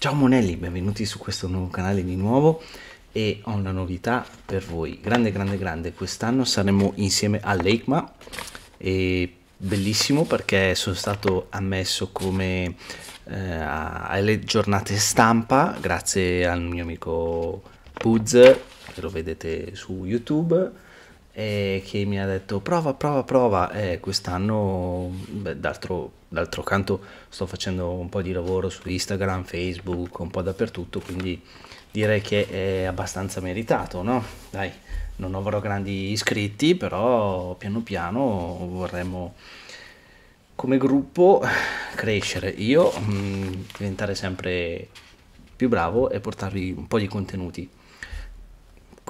Ciao Monelli, benvenuti su questo nuovo canale di nuovo e ho una novità per voi, grande grande grande, quest'anno saremo insieme all'EICMA e bellissimo perché sono stato ammesso come eh, alle giornate stampa grazie al mio amico Puz che lo vedete su YouTube e che mi ha detto prova prova prova e quest'anno d'altro, d'altro canto sto facendo un po' di lavoro su Instagram, Facebook, un po' dappertutto quindi direi che è abbastanza meritato no? dai non avrò grandi iscritti però piano piano vorremmo come gruppo crescere. Io mh, mm, diventare sempre più bravo e portarvi un po' di contenuti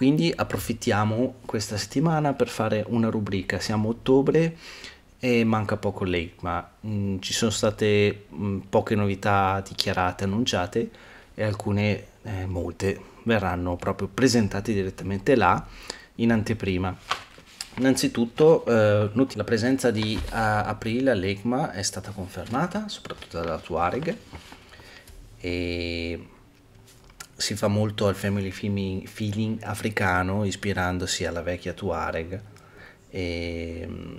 quindi approfittiamo questa settimana per fare una rubrica. Siamo ottobre e manca poco lei, ma mh, mm, ci sono state mh, mm, poche novità dichiarate, annunciate e alcune, eh, molte, verranno proprio presentate direttamente là in anteprima. Innanzitutto eh, la presenza di uh, aprile all'ECMA è stata confermata, soprattutto dalla Tuareg, e si fa molto al family feeling africano ispirandosi alla vecchia Tuareg. Mm,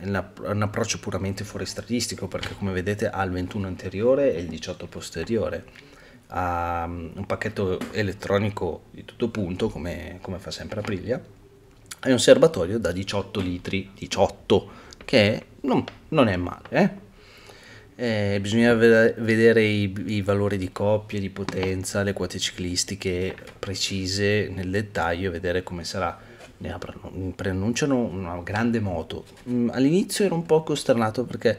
è un approccio puramente forestradistico perché come vedete ha il 21 anteriore e il 18 posteriore. Ha mm, un pacchetto elettronico di tutto punto come, come fa sempre Aprilia. E un serbatoio da 18 litri 18 che non, non è male eh? Eh, bisogna vedere i, i, valori di coppia, di potenza, le quote ciclistiche precise nel dettaglio vedere come sarà. Ne preannunciano una grande moto. Mm, all'inizio ero un po' costernato perché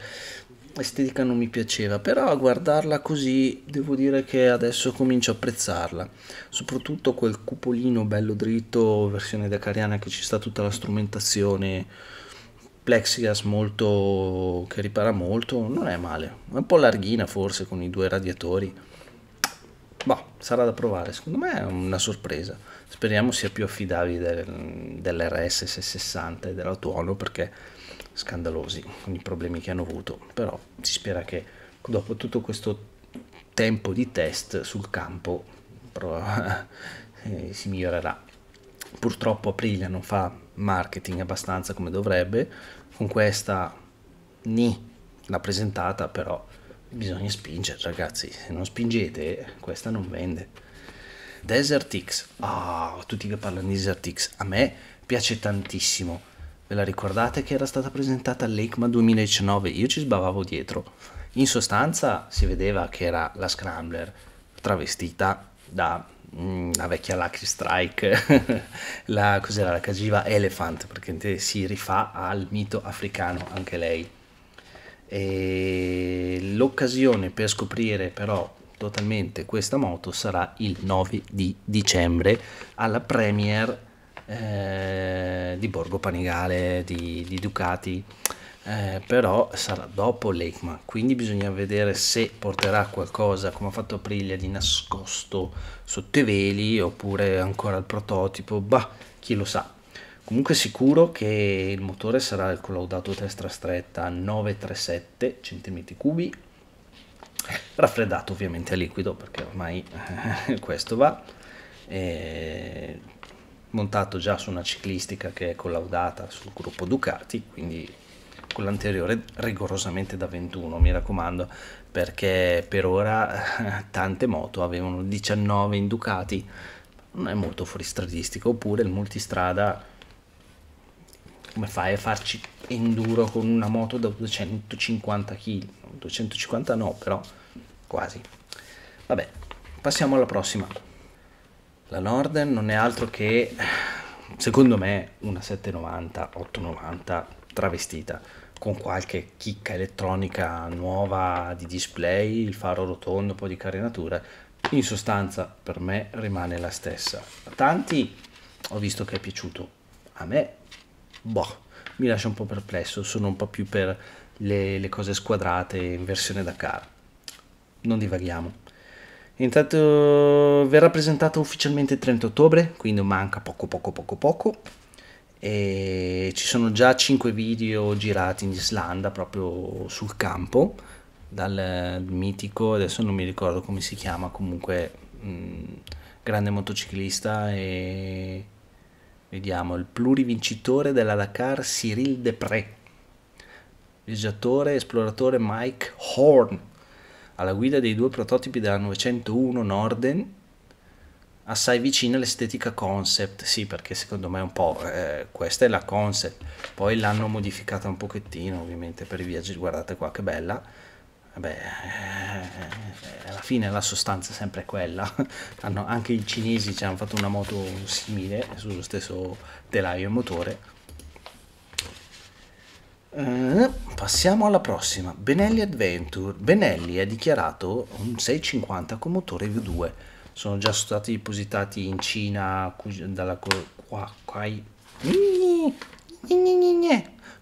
l'estetica non mi piaceva, però a guardarla così devo dire che adesso comincio a apprezzarla. Soprattutto quel cupolino bello dritto, versione decariana che ci sta tutta la strumentazione plexiglass molto che ripara molto non è male. È un po' larghina forse con i due radiatori. Boh, sarà da provare. Secondo me è una sorpresa. Speriamo sia più affidabile del, dell'RS 660 e dell'autuono perché scandalosi con i problemi che hanno avuto. Però si spera che dopo tutto questo tempo di test sul campo eh, si migliorerà. Purtroppo Aprilia non fa marketing abbastanza come dovrebbe. Con questa ni l'ha presentata però bisogna spingere ragazzi. Se non spingete questa non vende. Desert X. Oh, tutti che parlano di Desert X. A me piace tantissimo. Ve la ricordate che era stata presentata all'ECMA 2019 io ci sbavavo dietro. In sostanza si vedeva che era la Scrambler travestita da la vecchia Lucky Strike, la, cos'era, la Kajiva Elephant, perché si rifà al mito africano anche lei. E l'occasione per scoprire però totalmente questa moto sarà il 9 di dicembre alla premiere eh, di Borgo Panigale di, di Ducati eh, però sarà dopo l'ECMA, quindi bisogna vedere se porterà qualcosa come ha fatto Aprilia di nascosto sotto i veli oppure ancora il prototipo, bah, chi lo sa. Comunque sicuro che il motore sarà il collaudato testa stretta 937 cm3, raffreddato ovviamente a liquido perché ormai eh, questo va, e montato già su una ciclistica che è collaudata sul gruppo Ducati, quindi quell'anteriore rigorosamente da 21 mi raccomando perché per ora tante moto avevano 19 in Ducati non è molto fuoristradistico oppure il multistrada come fai a farci enduro con una moto da 250 kg 250 no però quasi. Vabbè passiamo alla prossima. La Norden non è altro che secondo me una 790 890 travestita con qualche chicca elettronica nuova di display, il faro rotondo, un po' di carenatura. In sostanza per me rimane la stessa. A tanti ho visto che è piaciuto, a me boh, mi lascia un po' perplesso, sono un po' più per le, le cose squadrate in versione Dakar. Non divaghiamo. Intanto verrà presentata ufficialmente il 30 ottobre, quindi manca poco poco poco poco e ci sono già 5 video girati in Islanda proprio sul campo dal mitico, adesso non mi ricordo come si chiama, comunque mh, grande motociclista e vediamo il plurivincitore della Dakar Cyril Depré, viaggiatore esploratore Mike Horn. Alla guida dei due prototipi della 901 Norden assai vicina all'estetica concept, sì perché secondo me un po' eh, questa è la concept, poi l'hanno modificata un pochettino ovviamente per i viaggi, guardate qua che bella, Vabbè, eh, alla fine la sostanza è sempre quella, hanno, anche i cinesi ci hanno fatto una moto simile sullo stesso telaio e motore. Uh, passiamo alla prossima, Benelli Adventure. Benelli ha dichiarato un 650 con motore V2 sono già stati depositati in Cina dalla Kuai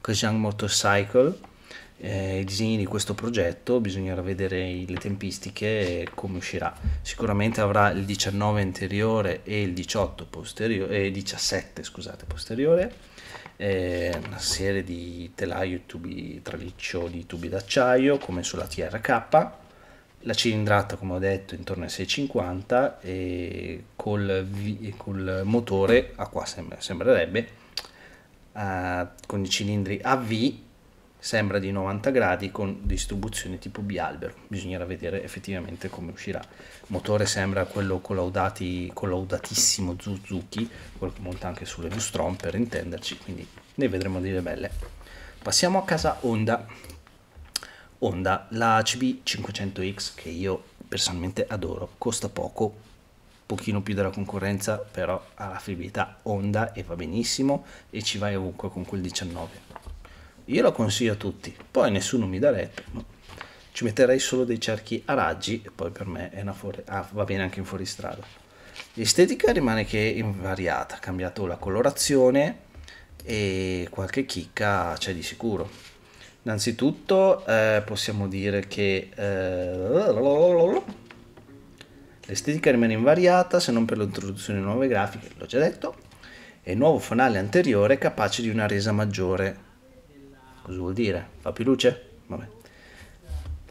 Kojang Motorcycle eh, i disegni di questo progetto bisognerà vedere le tempistiche e come uscirà. Sicuramente avrà il 19 anteriore e il 18 posteriore e 17 scusate posteriore. Eh, una serie di telaio tubi traliccio di tubi d'acciaio come sulla TRK la cilindrata come ho detto intorno ai 650 e col, col motore a qua sembrerebbe uh, con i cilindri AV sembra di 90 gradi con distribuzione tipo bialbero bisognerà vedere effettivamente come uscirà. Il motore sembra quello collaudati, collaudatissimo Suzuki quello che monta anche sulle Vustron per intenderci quindi ne vedremo delle belle. Passiamo a casa Honda Honda, la CB500X che io personalmente adoro, costa poco, pochino più della concorrenza, però ha la fiabilità Honda e va benissimo e ci vai ovunque con quel 19. Io lo consiglio a tutti, poi nessuno mi dà retto, ci metterei solo dei cerchi a raggi e poi per me è una fuori, ah, va bene anche in fuoristrada. L'estetica rimane che invariata, ha cambiato la colorazione e qualche chicca c'è di sicuro Innanzitutto eh, possiamo dire che eh, l'estetica rimane invariata se non per l'introduzione di nuove grafiche, l'ho già detto, e il nuovo fanale anteriore capace di una resa maggiore. Cosa vuol dire? Fa più luce? Vabbè.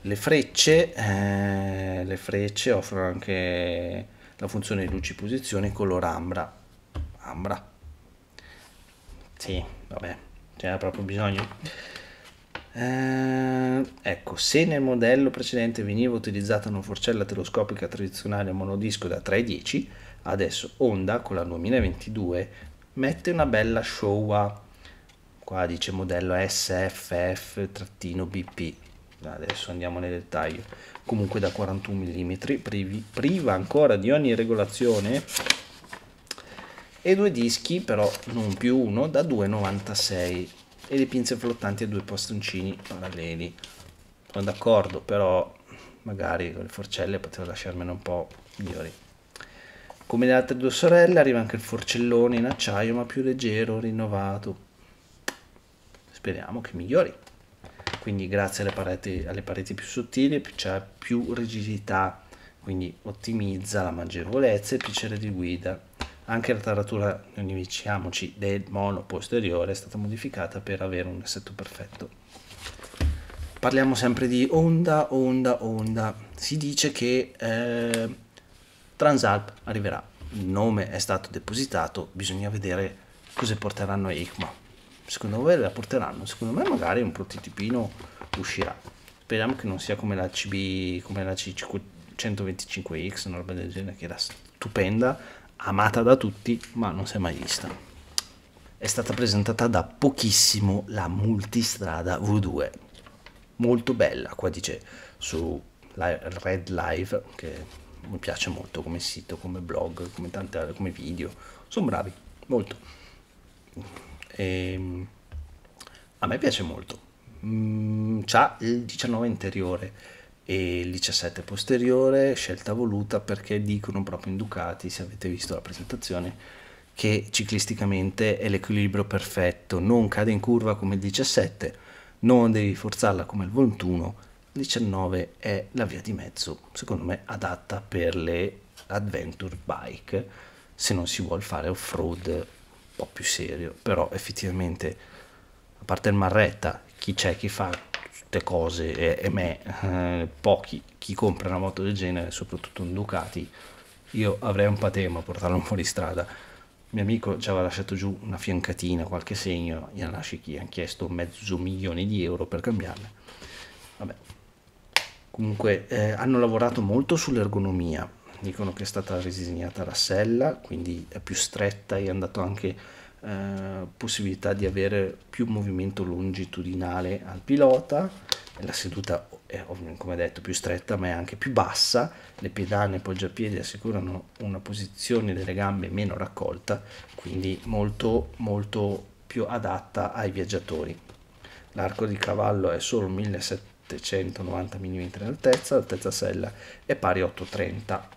Le frecce, eh, le frecce offrono anche la funzione di luci posizione color ambra. Ambra. Sì, vabbè, c'era proprio bisogno. Eh, ecco, se nel modello precedente veniva utilizzata una forcella telescopica tradizionale monodisco da 3,10, adesso Honda con la 2022 mette una bella Showa, qua dice modello SFF-BP, adesso andiamo nel dettaglio, comunque da 41 mm, privi, priva ancora di ogni regolazione. E due dischi però non più uno da 2,96 e le pinze flottanti a due postoncini paralleli. Sono d'accordo, però magari con le forcelle potevo lasciarmene un po' migliori. Come le altre due sorelle arriva anche il forcellone in acciaio ma più leggero, rinnovato. Speriamo che migliori. Quindi grazie alle pareti, alle pareti più sottili c'è più rigidità, quindi ottimizza la mangevolezza e il piacere di guida anche la taratura, non diciamoci, del mono posteriore è stata modificata per avere un assetto perfetto. Parliamo sempre di Honda, Honda, Honda. Si dice che eh, Transalp arriverà. Il nome è stato depositato, bisogna vedere cosa porteranno a EICMA. Secondo voi la porteranno? Secondo me magari un prototipino uscirà. Speriamo che non sia come la CB, come la C125X, una roba del genere, che era stupenda amata da tutti, ma non si è mai vista. È stata presentata da pochissimo la multistrada V2, molto bella, qua dice su Red Live, che mi piace molto come sito, come blog, come, tante, come video, sono bravi, molto. E, ehm, a me piace molto. Mm, c'ha il 19 interiore e il 17 posteriore, scelta voluta perché dicono proprio in Ducati, se avete visto la presentazione, che ciclisticamente è l'equilibrio perfetto, non cade in curva come il 17, non devi forzarla come il 21, il 19 è la via di mezzo, secondo me adatta per le adventure bike, se non si vuole fare off-road un po' più serio, però effettivamente a parte il marretta, chi c'è chi fa tutte cose e, e me, eh, pochi, chi compra una moto del genere, soprattutto un Ducati, io avrei un patema a portarlo fuori strada. Mio amico ci aveva lasciato giù una fiancatina, qualche segno, gli hanno chiesto mezzo milione di euro per cambiarla. Vabbè. Comunque eh, hanno lavorato molto sull'ergonomia, dicono che è stata ridisegnata la sella, quindi è più stretta è andato anche eh, possibilità di avere più movimento longitudinale al pilota, la seduta è come detto più stretta ma è anche più bassa, le pedane e poggiapiedi assicurano una posizione delle gambe meno raccolta, quindi molto molto più adatta ai viaggiatori. L'arco di cavallo è solo 1790 mm in altezza, l'altezza sella è pari a 830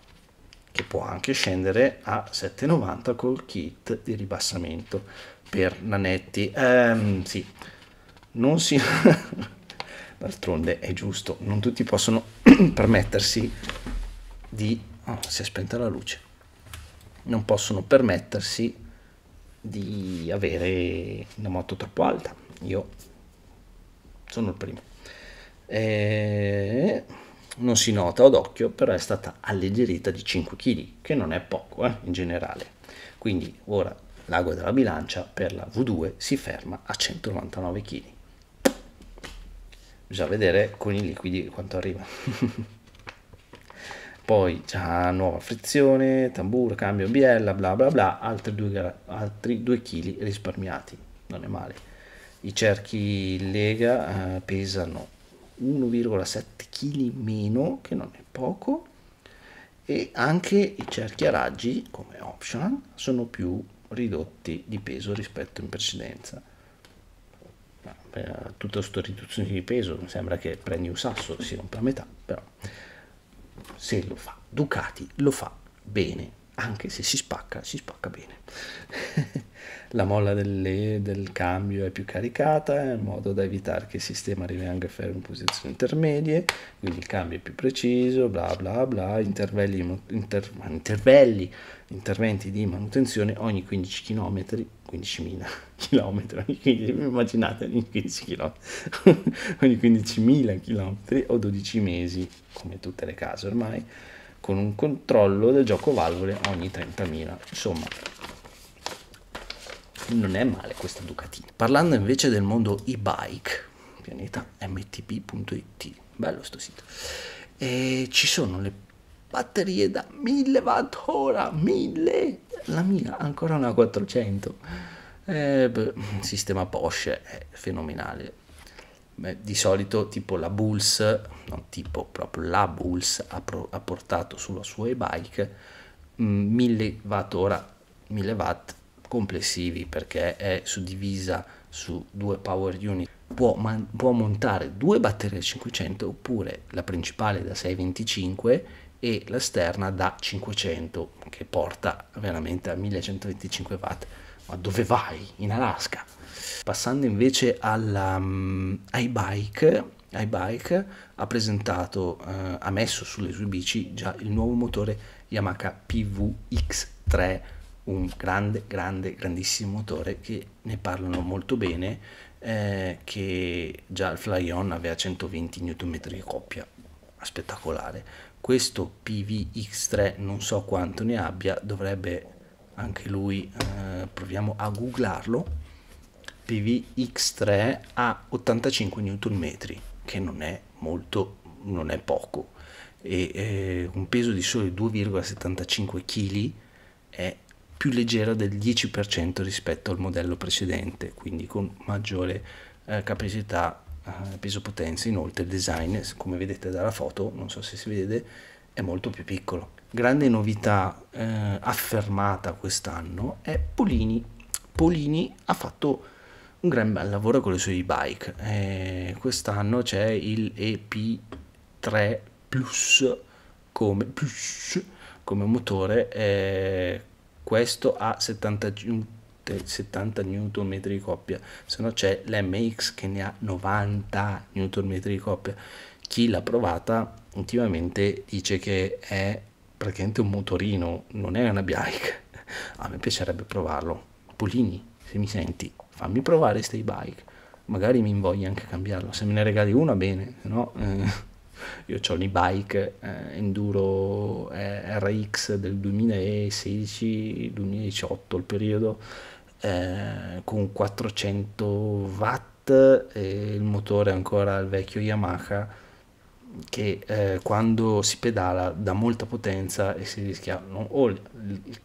che può anche scendere a 7,90 col kit di ribassamento per nanetti. Ehm, sì, non si... D'altronde è giusto, non tutti possono permettersi di... Oh, si è spenta la luce. Non possono permettersi di avere una moto troppo alta. Io sono il primo. E non si nota ad occhio, però è stata alleggerita di 5 kg, che non è poco eh, in generale. Quindi ora l'ago della bilancia per la V2 si ferma a 199 kg. Bisogna vedere con i liquidi quanto arriva. Poi già nuova frizione, tamburo, cambio biella, bla bla bla, altri 2, altri 2 kg risparmiati, non è male. I cerchi lega eh, pesano 1,7 kg meno, che non è poco, e anche i cerchi a raggi, come optional, sono più ridotti di peso rispetto in precedenza. Per tutta questa riduzione di peso mi sembra che prendi un sasso si rompe a metà, però se lo fa Ducati lo fa bene, anche se si spacca, si spacca bene. la molla delle, del cambio è più caricata in modo da evitare che il sistema rimanga fermo in posizioni intermedie, quindi il cambio è più preciso, bla bla bla, intervalli, inter, intervalli interventi di manutenzione ogni 15 km, 15.000 km, immaginate ogni 15 km, ogni 15.000 km o 12 mesi, come tutte le case ormai, con un controllo del gioco valvole ogni 30.000, insomma non è male questa Ducati. Parlando invece del mondo e-bike, pianeta mtp.it, bello sto sito, e ci sono le batterie da 1000 watt ora, 1000, la mia ancora una 400. Eh, beh, sistema Porsche è fenomenale. Di solito tipo la Bulls, non tipo proprio la Bulls ha, pro, ha portato sulla sua e-bike 1000 mm, watt ora, 1000 watt complessivi perché è suddivisa su due power unit. Può, man- può montare due batterie 500 oppure la principale da 625 e l'esterna da 500 che porta veramente a 1125 watt. Ma dove vai? in Alaska. Passando invece alla, um, ai bike iBike ha presentato, eh, ha messo sulle sue bici già il nuovo motore Yamaha PVX3 un grande, grande, grandissimo motore che ne parlano molto bene, eh, che già il Fly-On aveva 120 Nm di coppia, spettacolare. Questo PVX3 non so quanto ne abbia, dovrebbe anche lui, eh, proviamo a googlarlo, PVX3 ha 85 Nm, che non è molto, non è poco, e eh, un peso di soli 2,75 kg è più leggera del 10% rispetto al modello precedente, quindi con maggiore eh, capacità eh, peso potenza. Inoltre il design, come vedete dalla foto, non so se si vede, è molto più piccolo. Grande novità eh, affermata quest'anno è Polini. Polini ha fatto un gran bel lavoro con le sue e-bike. Eh, quest'anno c'è il EP3 Plus come, plus, come motore eh, questo ha 70, 70 Nm di coppia, se no c'è l'MX che ne ha 90 Nm di coppia. Chi l'ha provata ultimamente dice che è praticamente un motorino, non è una bike. A me piacerebbe provarlo. Polini, se mi senti, fammi provare queste bike. magari mi invoglia anche cambiarlo. Se me ne regali una, bene, se no... Eh, io ho l'e-bike eh, Enduro eh, RX del 2016-2018, il periodo, eh, con 400 watt e il motore ancora il vecchio Yamaha che eh, quando si pedala dà molta potenza e si rischia no, o il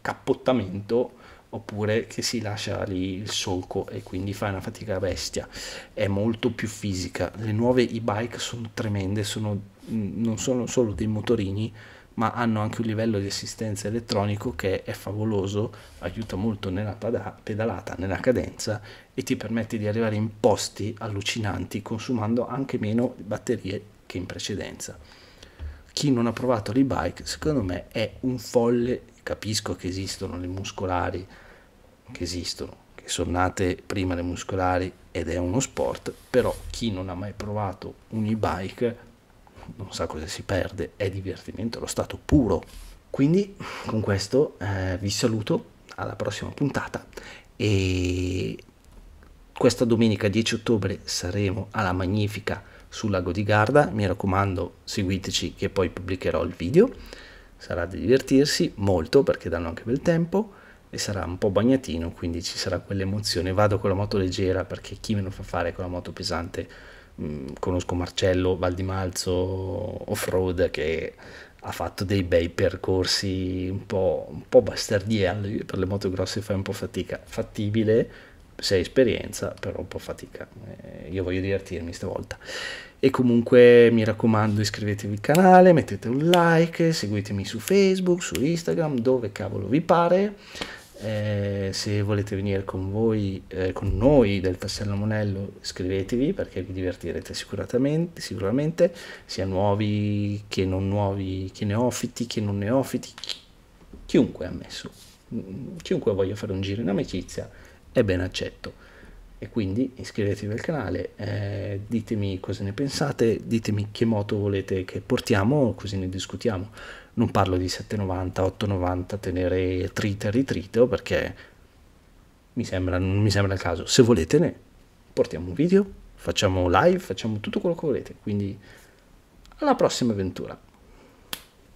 cappottamento oppure che si lascia lì il solco e quindi fa una fatica bestia. È molto più fisica. Le nuove e-bike sono tremende sono, mm, non sono solo dei motorini ma hanno anche un livello di assistenza elettronico che è favoloso aiuta molto nella pedalata nella cadenza e ti permette di arrivare in posti allucinanti consumando anche meno batterie che in precedenza. Chi non ha provato l'e-bike secondo me è un folle capisco che esistono le muscolari, che esistono, che sono nate prima le muscolari ed è uno sport, però chi non ha mai provato un e-bike non sa cosa si perde, è divertimento, lo stato puro. Quindi con questo eh, vi saluto, alla prossima puntata e questa domenica 10 ottobre saremo alla Magnifica sul lago di Garda, mi raccomando seguiteci che poi pubblicherò il video sarà di divertirsi molto perché danno anche bel tempo e sarà un po' bagnatino, quindi ci sarà quell'emozione. Vado con la moto leggera perché chi me lo fa fare con la moto pesante? Mm, conosco Marcello Valdimalzo off-road che ha fatto dei bei percorsi un po', un po' bastardielli, per le moto grosse fai un po' fatica, fattibile se hai esperienza, però un po' fatica. Eh, io voglio divertirmi stavolta e comunque mi raccomando iscrivetevi al canale, mettete un like, seguitemi su Facebook, su Instagram, dove cavolo vi pare. Eh, se volete venire con voi, eh, con noi del Tassello Monello, iscrivetevi perché vi divertirete sicuramente, sicuramente, sia nuovi che non nuovi, che neofiti, che non neofiti, chiunque è ammesso, chiunque voglia fare un giro in amicizia è ben accetto e quindi iscrivetevi al canale, eh, ditemi cosa ne pensate, ditemi che moto volete che portiamo, così ne discutiamo. Non parlo di 790, 890, tenere trita e ritrito perché mi sembra, non mi sembra il caso. Se volete ne portiamo un video, facciamo live, facciamo tutto quello che volete. Quindi alla prossima avventura.